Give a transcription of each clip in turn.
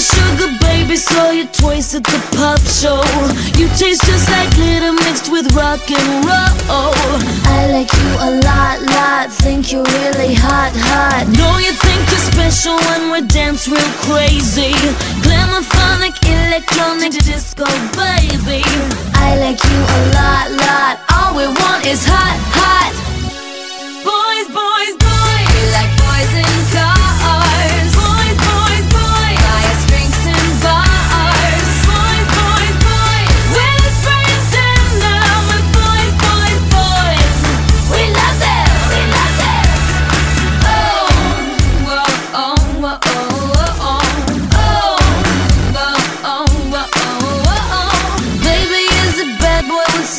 Sugar baby, saw your twice at the pop show. You taste just like glitter mixed with rock and roll. I like you a lot, lot. Think you're really hot, hot. Know you think you're special when we dance real crazy. Glamophonic, electronic disco, baby. I like you a lot, lot. All we want is hot, hot. Boys, boys, boys. Like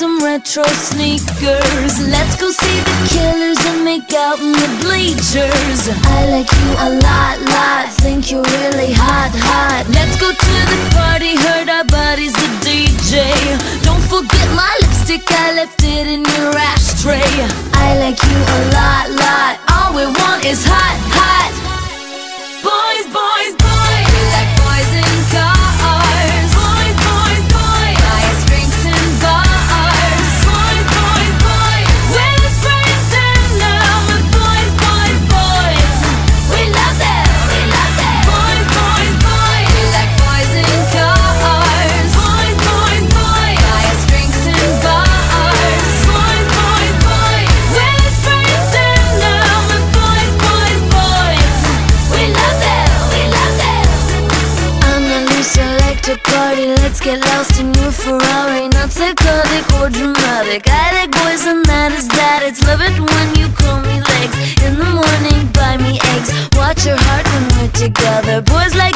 some retro sneakers. Let's go see the killers and make out in the bleachers. I like you a lot, lot. Think you're really hot, hot. Let's go to the party, heard our buddies the DJ. Don't forget my lipstick, I left it in your ashtray. I like you a lot, lot. All we want is hot, hot. Boys, boys, To party Let's get lost in your Ferrari. Not psychotic or dramatic. I like boys and that is that. It's love it when you call me legs. In the morning buy me eggs. Watch your heart when we're together. Boys like